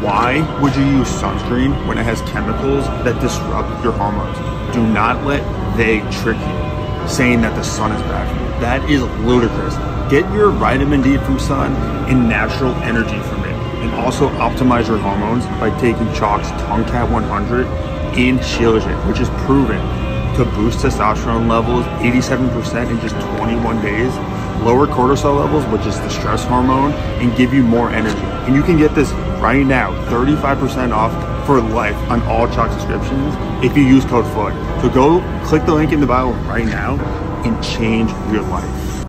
Why would you use sunscreen when it has chemicals that disrupt your hormones? Do not let they trick you saying that the sun is bad for you. That is ludicrous. Get your vitamin D from sun and natural energy from it. And also optimize your hormones by taking Choq's Tongkat 100 in Shilajit, which is proven to boost testosterone levels 87% in just 21 days, lower cortisol levels, which is the stress hormone, and give you more energy. And you can get this right now, 35% off for life on all Choq subscriptions if you use code FOOT. So go click the link in the bio right now and change your life.